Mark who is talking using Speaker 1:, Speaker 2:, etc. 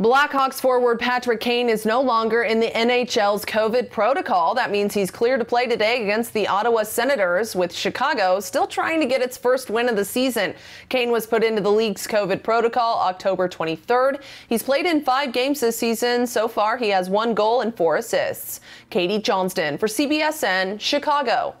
Speaker 1: Blackhawks forward Patrick Kane is no longer in the NHL's COVID protocol. That means he's clear to play today against the Ottawa Senators, with Chicago still trying to get its first win of the season. Kane was put into the league's COVID protocol October 23rd. He's played in five games this season. So far, he has one goal and four assists. Katie Johnston for CBSN, Chicago.